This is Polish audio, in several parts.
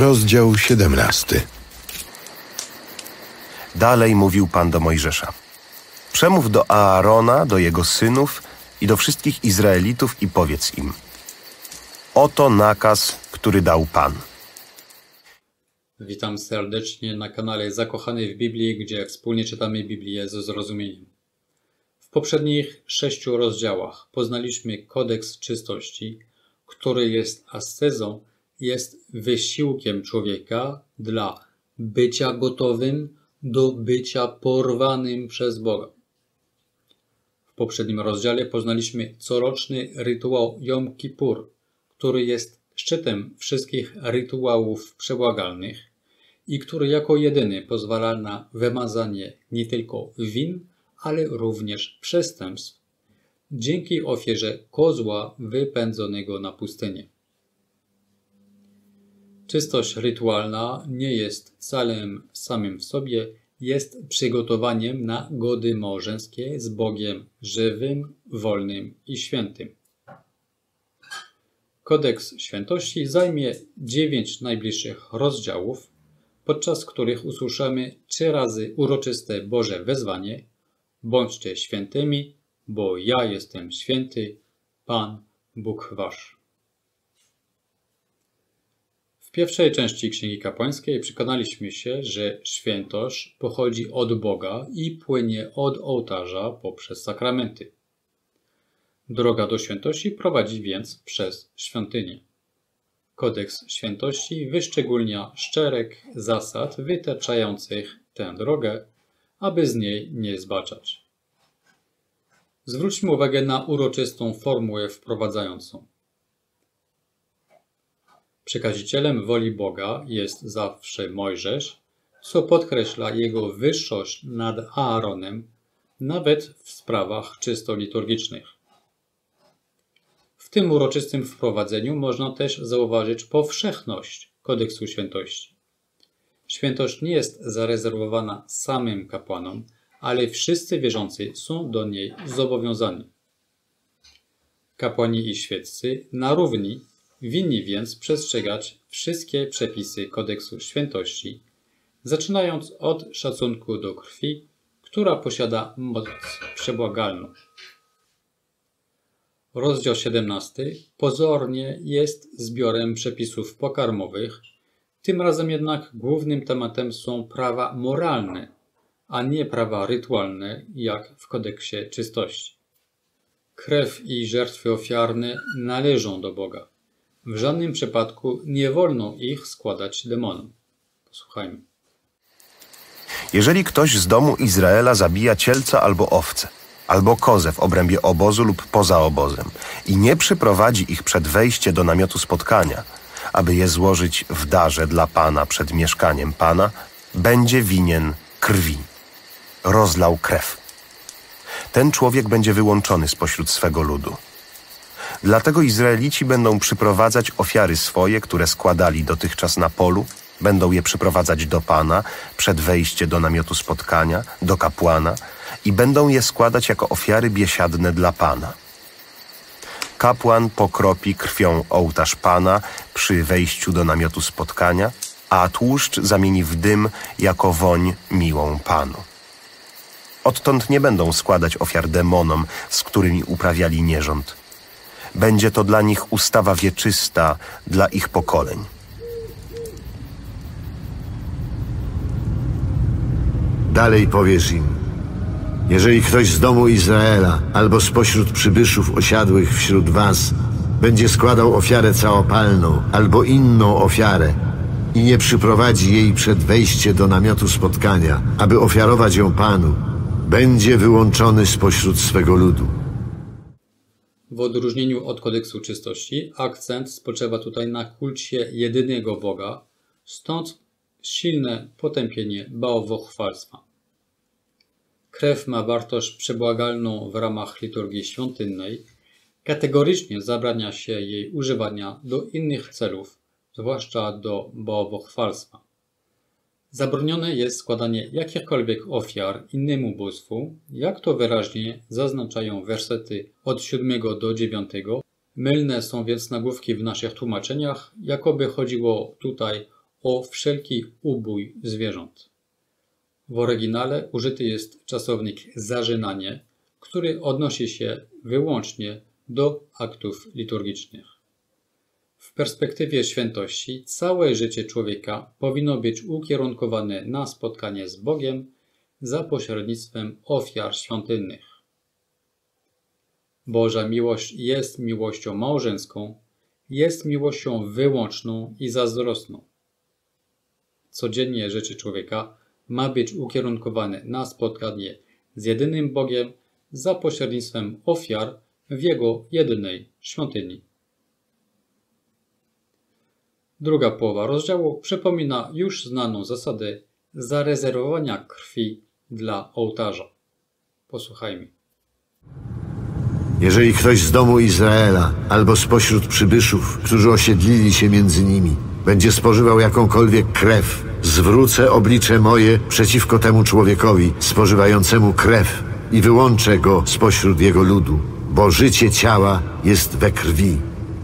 Rozdział 17. Dalej mówił Pan do Mojżesza. Przemów do Aarona, do jego synów i do wszystkich Izraelitów i powiedz im. Oto nakaz, który dał Pan. Witam serdecznie na kanale Zakochany w Biblii, gdzie wspólnie czytamy Biblię ze zrozumieniem. W poprzednich sześciu rozdziałach poznaliśmy kodeks czystości, który jest ascezą, jest wysiłkiem człowieka dla bycia gotowym do bycia porwanym przez Boga. W poprzednim rozdziale poznaliśmy coroczny rytuał Jom Kippur, który jest szczytem wszystkich rytuałów przebłagalnych i który jako jedyny pozwala na wymazanie nie tylko win, ale również przestępstw dzięki ofierze kozła wypędzonego na pustynię. Czystość rytualna nie jest celem samym w sobie, jest przygotowaniem na gody małżeńskie z Bogiem żywym, wolnym i świętym. Kodeks świętości zajmie dziewięć najbliższych rozdziałów, podczas których usłyszymy trzy razy uroczyste Boże wezwanie: Bądźcie świętymi, bo ja jestem święty, Pan Bóg Wasz. W pierwszej części Księgi Kapłańskiej przekonaliśmy się, że świętość pochodzi od Boga i płynie od ołtarza poprzez sakramenty. Droga do świętości prowadzi więc przez świątynię. Kodeks świętości wyszczególnia szereg zasad wytaczających tę drogę, aby z niej nie zbaczać. Zwróćmy uwagę na uroczystą formułę wprowadzającą. Przekazicielem woli Boga jest zawsze Mojżesz, co podkreśla jego wyższość nad Aaronem, nawet w sprawach czysto liturgicznych. W tym uroczystym wprowadzeniu można też zauważyć powszechność kodeksu świętości. Świętość nie jest zarezerwowana samym kapłanom, ale wszyscy wierzący są do niej zobowiązani. Kapłani i świeccy na równi winni więc przestrzegać wszystkie przepisy kodeksu świętości, zaczynając od szacunku do krwi, która posiada moc przebłagalną. Rozdział 17 pozornie jest zbiorem przepisów pokarmowych, tym razem jednak głównym tematem są prawa moralne, a nie prawa rytualne, jak w kodeksie czystości. Krew i żertwy ofiarne należą do Boga. W żadnym przypadku nie wolno ich składać demonom. Posłuchajmy. Jeżeli ktoś z domu Izraela zabija cielca albo owcę, albo kozę w obrębie obozu lub poza obozem i nie przyprowadzi ich przed wejście do namiotu spotkania, aby je złożyć w darze dla Pana przed mieszkaniem Pana, będzie winien krwi. Rozlał krew. Ten człowiek będzie wyłączony spośród swego ludu. Dlatego Izraelici będą przyprowadzać ofiary swoje, które składali dotychczas na polu, będą je przyprowadzać do Pana przed wejście do namiotu spotkania, do kapłana i będą je składać jako ofiary biesiadne dla Pana. Kapłan pokropi krwią ołtarz Pana przy wejściu do namiotu spotkania, a tłuszcz zamieni w dym jako woń miłą Panu. Odtąd nie będą składać ofiar demonom, z którymi uprawiali nierząd. Będzie to dla nich ustawa wieczysta dla ich pokoleń. Dalej powiesz im, jeżeli ktoś z domu Izraela albo spośród przybyszów osiadłych wśród was będzie składał ofiarę całopalną albo inną ofiarę i nie przyprowadzi jej przed wejście do namiotu spotkania, aby ofiarować ją Panu, będzie wyłączony spośród swego ludu. W odróżnieniu od kodeksu czystości, akcent spoczywa tutaj na kulcie jedynego Boga, stąd silne potępienie bałwochwalstwa. Krew ma wartość przebłagalną w ramach liturgii świątynnej. Kategorycznie zabrania się jej używania do innych celów, zwłaszcza do bałwochwalstwa. Zabronione jest składanie jakichkolwiek ofiar innemu bóstwu, jak to wyraźnie zaznaczają wersety od 7 do 9. Mylne są więc nagłówki w naszych tłumaczeniach, jakoby chodziło tutaj o wszelki ubój zwierząt. W oryginale użyty jest czasownik zażynanie, który odnosi się wyłącznie do aktów liturgicznych. W perspektywie świętości całe życie człowieka powinno być ukierunkowane na spotkanie z Bogiem za pośrednictwem ofiar świątynnych. Boża miłość jest miłością małżeńską, jest miłością wyłączną i zazdrosną. Codziennie życie człowieka ma być ukierunkowane na spotkanie z jedynym Bogiem za pośrednictwem ofiar w Jego jedynej świątyni. Druga połowa rozdziału przypomina już znaną zasadę zarezerwowania krwi dla ołtarza. Posłuchajmy. Jeżeli ktoś z domu Izraela albo spośród przybyszów, którzy osiedlili się między nimi, będzie spożywał jakąkolwiek krew, zwrócę oblicze moje przeciwko temu człowiekowi spożywającemu krew i wyłączę go spośród jego ludu, bo życie ciała jest we krwi,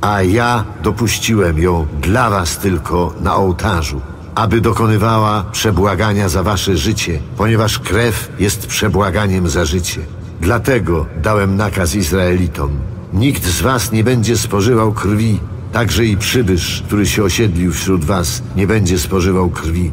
a ja dopuściłem ją dla was tylko na ołtarzu, aby dokonywała przebłagania za wasze życie, ponieważ krew jest przebłaganiem za życie. Dlatego dałem nakaz Izraelitom. Nikt z was nie będzie spożywał krwi, także i przybysz, który się osiedlił wśród was, nie będzie spożywał krwi.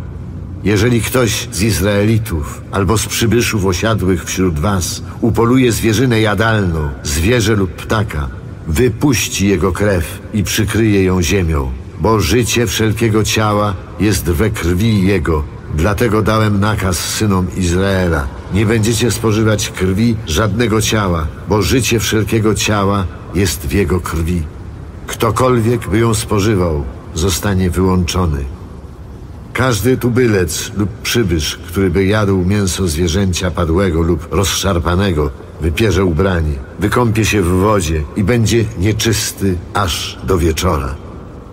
Jeżeli ktoś z Izraelitów albo z przybyszów osiadłych wśród was upoluje zwierzynę jadalną, zwierzę lub ptaka, wypuści jego krew i przykryje ją ziemią, bo życie wszelkiego ciała jest we krwi jego. Dlatego dałem nakaz synom Izraela. Nie będziecie spożywać krwi żadnego ciała, bo życie wszelkiego ciała jest w jego krwi. Ktokolwiek by ją spożywał, zostanie wyłączony. Każdy tubylec lub przybysz, który by jadł mięso zwierzęcia padłego lub rozszarpanego, wypierze ubranie, wykąpie się w wodzie i będzie nieczysty aż do wieczora.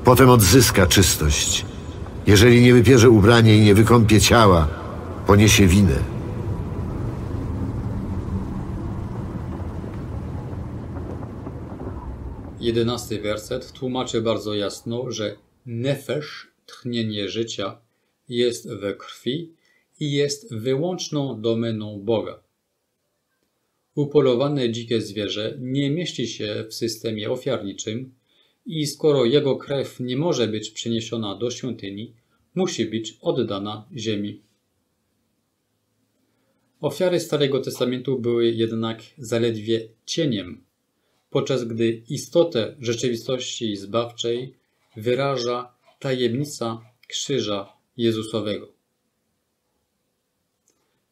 Potem odzyska czystość. Jeżeli nie wypierze ubranie i nie wykąpie ciała, poniesie winę. Jedenasty werset tłumaczy bardzo jasno, że nefesz, tchnienie życia, jest we krwi i jest wyłączną domeną Boga. Upolowane dzikie zwierzę nie mieści się w systemie ofiarniczym i skoro jego krew nie może być przeniesiona do świątyni, musi być oddana ziemi. Ofiary Starego Testamentu były jednak zaledwie cieniem, podczas gdy istotę rzeczywistości zbawczej wyraża tajemnica krzyża Jezusowego.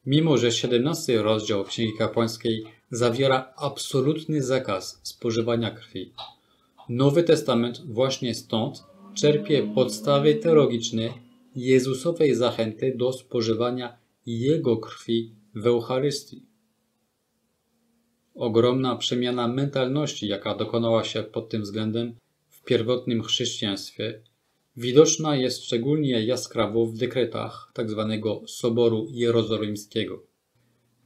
Mimo, że 17 rozdział Księgi Kapłańskiej zawiera absolutny zakaz spożywania krwi, Nowy Testament właśnie stąd czerpie podstawy teologiczne Jezusowej zachęty do spożywania Jego krwi w Eucharystii. Ogromna przemiana mentalności, jaka dokonała się pod tym względem w pierwotnym chrześcijaństwie, widoczna jest szczególnie jaskrawo w dekretach tzw. Tak Soboru Jerozolimskiego.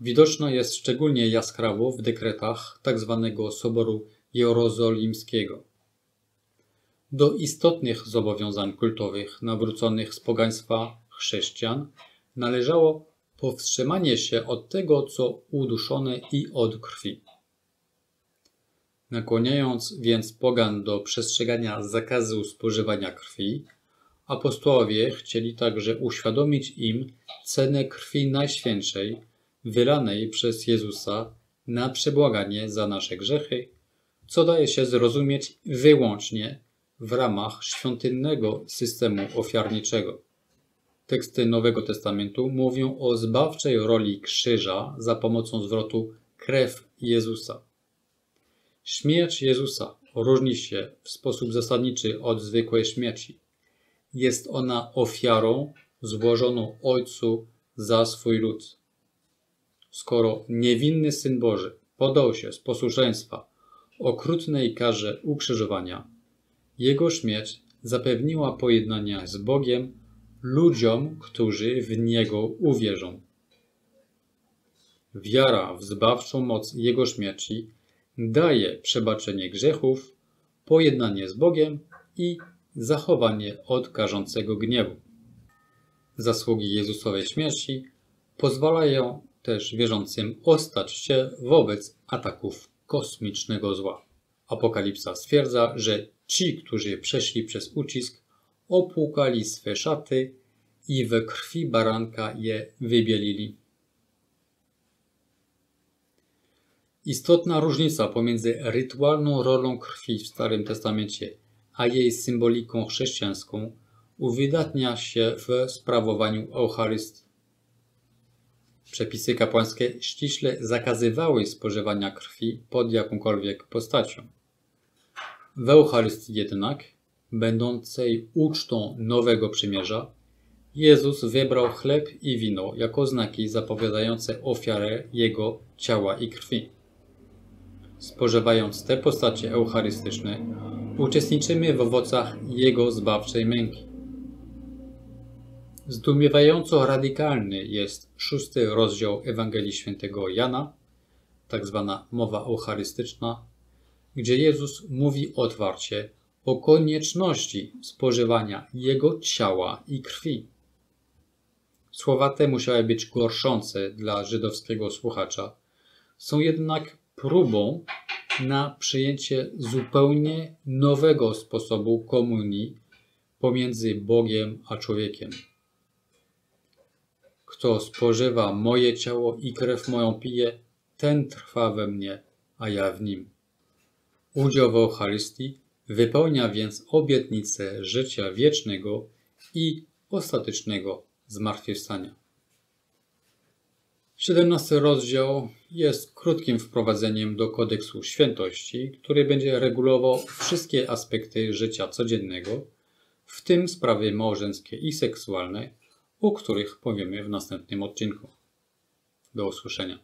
Widoczna jest szczególnie jaskrawo w dekretach tzw. Tak Soboru Jerozolimskiego. Do istotnych zobowiązań kultowych nawróconych z pogaństwa chrześcijan należało powstrzymanie się od tego, co uduszone i od krwi. Nakłaniając więc pogan do przestrzegania zakazu spożywania krwi, apostołowie chcieli także uświadomić im cenę krwi najświętszej, wylanej przez Jezusa na przebłaganie za nasze grzechy, co daje się zrozumieć wyłącznie w ramach świątynnego systemu ofiarniczego. Teksty Nowego Testamentu mówią o zbawczej roli krzyża za pomocą zwrotu krew Jezusa. Śmierć Jezusa różni się w sposób zasadniczy od zwykłej śmierci. Jest ona ofiarą złożoną Ojcu za swój lud. Skoro niewinny Syn Boży podał się z posłuszeństwa okrutnej karze ukrzyżowania, jego śmierć zapewniła pojednania z Bogiem ludziom, którzy w Niego uwierzą. Wiara w zbawczą moc Jego śmierci daje przebaczenie grzechów, pojednanie z Bogiem i zachowanie od karzącego gniewu. Zasługi Jezusowej śmierci pozwalają też wierzącym ostać się wobec ataków kosmicznego zła. Apokalipsa stwierdza, że ci, którzy przeszli przez ucisk, opłukali swe szaty i we krwi baranka je wybielili. Istotna różnica pomiędzy rytualną rolą krwi w Starym Testamencie a jej symboliką chrześcijańską uwydatnia się w sprawowaniu Eucharystii. Przepisy kapłańskie ściśle zakazywały spożywania krwi pod jakąkolwiek postacią. W Eucharystii jednak, będącej ucztą nowego przymierza, Jezus wybrał chleb i wino jako znaki zapowiadające ofiarę Jego ciała i krwi. Spożywając te postacie eucharystyczne, uczestniczymy w owocach Jego zbawczej męki. Zdumiewająco radykalny jest szósty rozdział Ewangelii Świętego Jana, tak zwana mowa eucharystyczna, gdzie Jezus mówi otwarcie o konieczności spożywania Jego ciała i krwi. Słowa te musiały być gorszące dla żydowskiego słuchacza, są jednak próbą na przyjęcie zupełnie nowego sposobu komunii pomiędzy Bogiem a człowiekiem. Kto spożywa moje ciało i krew moją pije, ten trwa we mnie, a ja w nim. Udział w Eucharystii wypełnia więc obietnicę życia wiecznego i ostatecznego zmartwychwstania. 17 rozdział jest krótkim wprowadzeniem do kodeksu świętości, który będzie regulował wszystkie aspekty życia codziennego, w tym sprawy małżeńskie i seksualne, o których powiemy w następnym odcinku. Do usłyszenia.